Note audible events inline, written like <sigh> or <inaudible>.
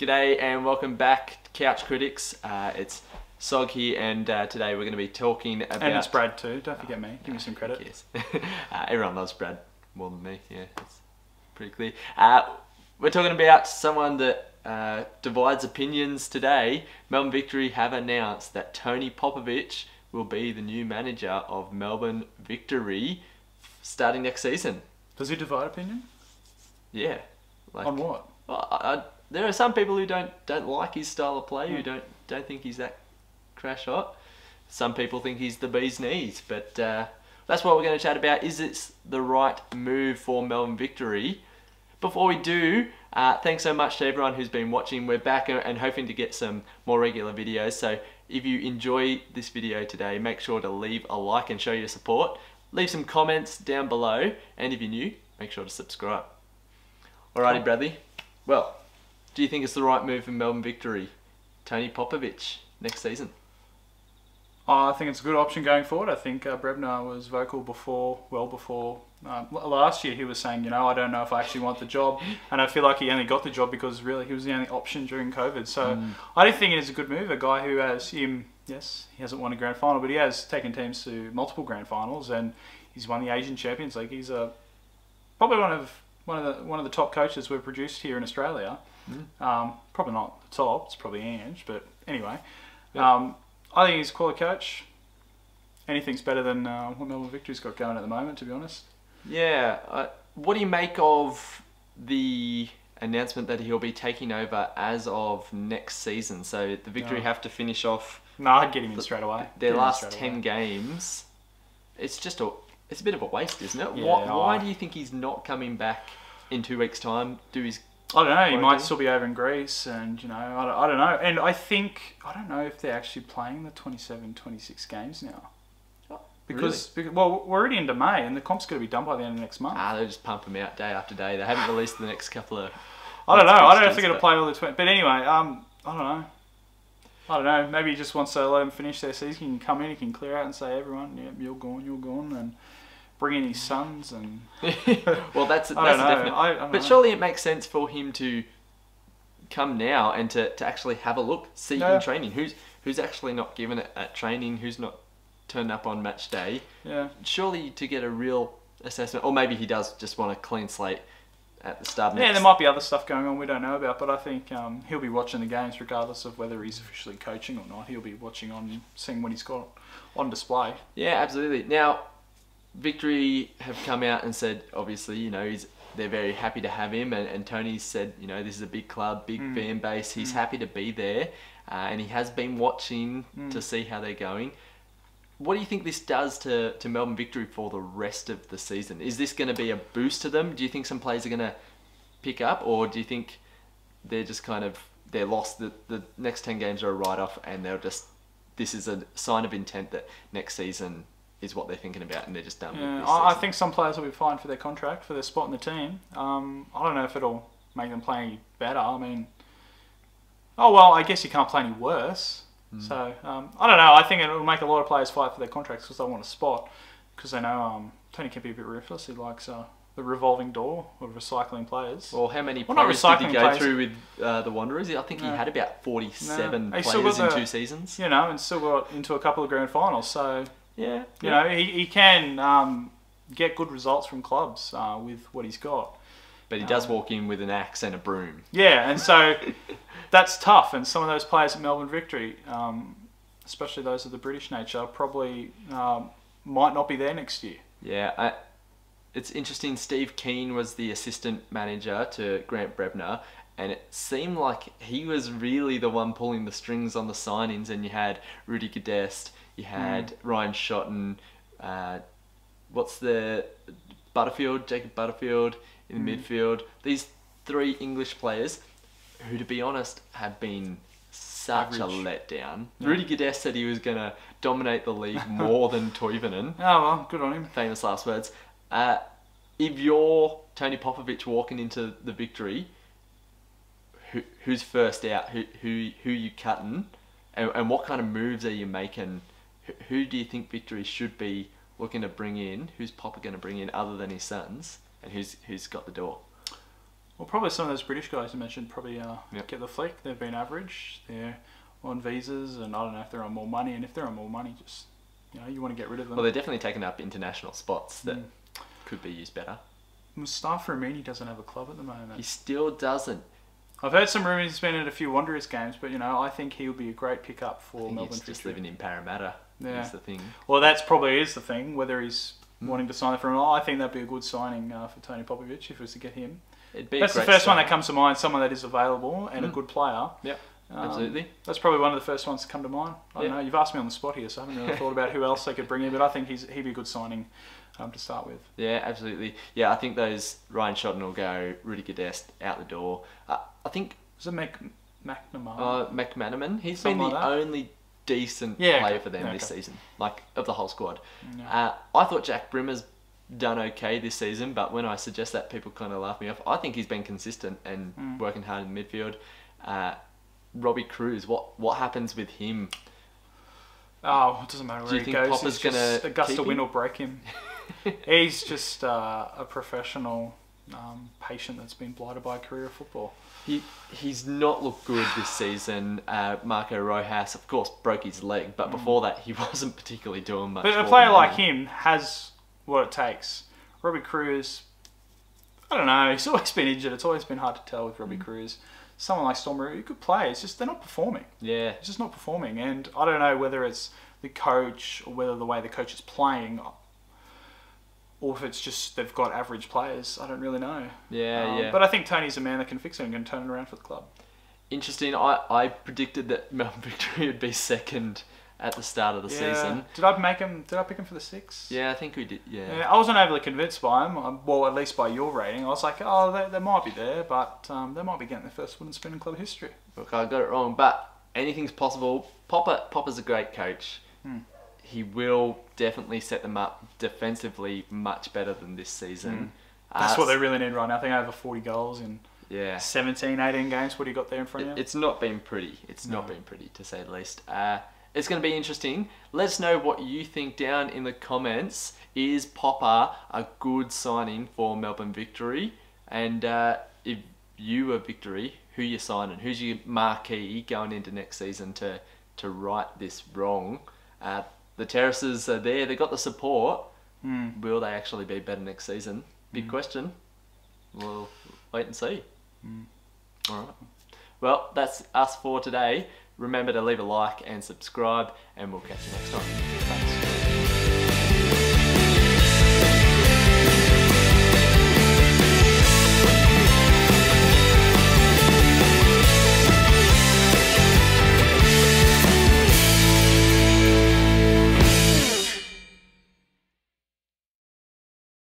G'day and welcome back, Couch Critics. Uh, it's Sogg here, and uh, today we're going to be talking about. And it's Brad too. Don't forget me. Give me some credit. cares? <laughs> uh, everyone loves Brad more than me. Yeah, it's pretty clear. Uh, we're talking about someone that uh, divides opinions today. Melbourne Victory have announced that Tony Popovic will be the new manager of Melbourne Victory starting next season. Does he divide opinion Yeah. Like, on what? Well, I, I, there are some people who don't don't like his style of play, who Hmm. don't don't think he's that crash hot. Some people think he's the bee's knees, but uh, that's what we're going to chat about. Is it the right move for Melbourne Victory? Before we do, uh, thanks so much to everyone who's been watching. We're back and- and hoping to get some more regular videos. So if you enjoy this video today, make sure to leave a like and show your support. Leave some comments down below, and if you're new, make sure to subscribe. Alrighty. Bradley. Well, do you think it's the right move for Melbourne Victory? Tony Popovic next season. Uh, I think it's a good option going forward. I think uh, Brebner was vocal before, well before uh, last year. He was saying, you know, I don't know if I actually want the job, and I feel like he only got the job because really he was the only option during COVID. So I do think it is a good move. A guy who has him, yes, he hasn't won a grand final, but he has taken teams to multiple grand finals, and he's won the Asian Champions League. He's a probably one of one of the one of the top coaches we've produced here in Australia. Um, probably not the top. It's probably Ange, but anyway, Yeah. um, I think he's a quality coach. Anything's better than uh, what Melbourne Victory's got going at the moment, to be honest. Yeah. Uh, what do you make of the announcement that he'll be taking over as of next season? So the Victory have to finish off No, I'd get him in straight away. their last ten away. games. It's just a it's a bit of a waste, isn't it? Yeah, why, why do you think he's not coming back in two weeks' time? Do his I don't know. He might still be over in Greece, and you know, I don't, I don't know. And I think I don't know if they're actually playing the 27, 26 games now. Oh, Because, because well, we're already into May, and the comp's going to be done by the end of next month. ah they just pump them out day after day. They haven't released the next couple of. I don't know. I don't know if they're going to play all the twenty. But anyway, um, I don't know. I don't know. Maybe he just wants to let them finish their season. He can come in, he can clear out and say, everyone, yeah, you're gone, you're gone, and bring in his sons. And <laughs> well, that's <laughs> that's I don't a know. definite. I, I But know. surely it makes sense for him to come now and to, to actually have a look, see Yeah. in training who's who's actually not given it at training, who's not turned up on match day. yeah. Surely to get a real assessment, or maybe he does just want a clean slate at the start. Yeah, next- there might be other stuff going on we don't know about, but I think um, he'll be watching the games regardless of whether he's officially coaching or not. He'll be watching on, seeing what he's got on display. Yeah, absolutely. Now, Victory have come out and said, obviously, you know, he's they're very happy to have him, and, and Tony said, you know, this is a big club, big Mm. fan base. He's happy to be there, uh, and he has been watching Mm. to see how they're going. What do you think this does to, to Melbourne Victory for the rest of the season? Is this going to be a boost to them? Do you think some players are going to pick up, or do you think they're just kind of they're lost? The the next ten games are a write off, and they'll just this is a sign of intent that next season is what they're thinking about, and they're just done Yeah, with this I, I think some players will be fine for their contract, for their spot in the team. Um, I don't know if it'll make them play any better. I mean, oh well, I guess you can't play any worse. Hmm. So um, I don't know. I think it'll make a lot of players fight for their contracts because they want a spot. Because they know um, Tony can be a bit ruthless. He likes uh, the revolving door of recycling players. Well, how many Well, players did he go players. through with uh, the Wanderers? I think he had about forty-seven No. Players in the- two seasons. you know, and still got into a couple of grand finals. So Yeah, you know, he, he can um, get good results from clubs uh, with what he's got. but he does um, walk in with an axe and a broom. Yeah, and so <laughs> that's tough. And some of those players at Melbourne Victory, um, especially those of the British nature, probably um, might not be there next year. Yeah, I, it's interesting. Steve Kean was the assistant manager to Grant Brebner, and it seemed like he was really the one pulling the strings on the signings. And you had Rudy Gestede, you had Ryan Shotton, uh, what's the Butterfield, Jacob Butterfield in the midfield. These three English players, who, to be honest, have been such a letdown. Yeah. Rudy Gestede said he was going to dominate the league <laughs> more than Toivonen Oh well, good on him. famous last words. Uh, if you're Tony Popovic walking into the victory, who, who's first out? Who who who you cutting? And, and what kind of moves are you making? Who, who do you think victory should be looking to bring in? Who's Popper going to bring in other than his sons? And who's who's got the door? Well, probably some of those British guys you mentioned probably uh, Yep. get the flick. They've been average. They're on visas, and I don't know if they're on more money. And if they're on more money, just you know, you want to get rid of them. Well, they're definitely taking up international spots that Mm. could be used better. Mustafa Amini doesn't have a club at the moment. He still doesn't. I've heard some rumours he's been at a few Wanderers games, but you know, I think he would be a great pickup for Melbourne he's just living in Parramatta. Yeah. Is the thing. Well, that's probably is the thing. Whether he's Mm. wanting to sign for him, I think that'd be a good signing uh, for Tony Popovic if it was to get him. It'd be That's the first one that comes to mind. Someone that is available and a Mm. good player. Yeah, Um, absolutely. That's probably one of the first ones to come to mind. I don't know. You've asked me on the spot here, so I haven't really thought about who else they could bring in, but I think he's he'd be a good signing um, to start with. Yeah, absolutely. Yeah, I think those Ryan Shotton will go. Rudy Gestede out the door. Uh, I think Is it Mac McNamara? uh, McManaman. He's Something been the like only decent Yeah, player okay. for them Yeah, this okay. season, like of the whole squad. Yeah. Uh, I thought Jack Brimmer's done okay this season, but when I suggest that, people kind of laugh me off. I think he's been consistent and Mm. working hard in midfield. Uh, Robbie Kruse, what what happens with him? Oh, it doesn't matter where Do you he think goes. Popper's he's just, gonna Augusta keep win him? or break him. <laughs> he's just uh, a professional um, patient that's been blighted by a career of football. He he's not looked good this season. Uh, Marco Rojas, of course, broke his leg, but before that, he <laughs> wasn't particularly doing much. Mm. But a player like him has what it takes. Robbie Kruse, I don't know. He's <laughs> always been injured. It's always been hard to tell with Robbie Mm. Kruse. Someone like Stormer, he could play. It's just they're not performing. yeah, It's just not performing, and I don't know whether it's the coach or whether the way the coach is playing, or if it's just they've got average players. I don't really know. yeah, Um, yeah. But I think Tony's a man that can fix it and can turn it around for the club. Interesting. I, I predicted that <laughs> Melbourne Victory would be second at the start of the Yeah. season. Did I make him? Did I pick him for the six? Yeah, I think we did. Yeah. Yeah, I wasn't overly convinced by him. um, Well, at least by your rating, I was like, oh, they, they might be there, but um, they might be getting their first wooden spoon in club history. Look, I got it wrong, but anything's possible. Popper Popper's a great coach. Hmm. He will definitely set them up defensively much better than this season. Hmm. That's Uh, what they really need right now. I think over 40 goals in Yeah. 17, 18 games. What do you got there in front of you? It's not been pretty. It's not been pretty to say the least. Uh, it's going to be interesting. Let us know what you think down in the comments. Is Popper a good signing for Melbourne Victory? And uh, if you were Victory, who you signing? Who's your marquee going into next season to to right this wrong? Uh, the terraces are there. They got the support. Hmm. Will they actually be better next season? Big question. We'll wait and see. All right. Well, that's us for today. Remember to leave a like and subscribe, and we'll catch you next time. Thanks.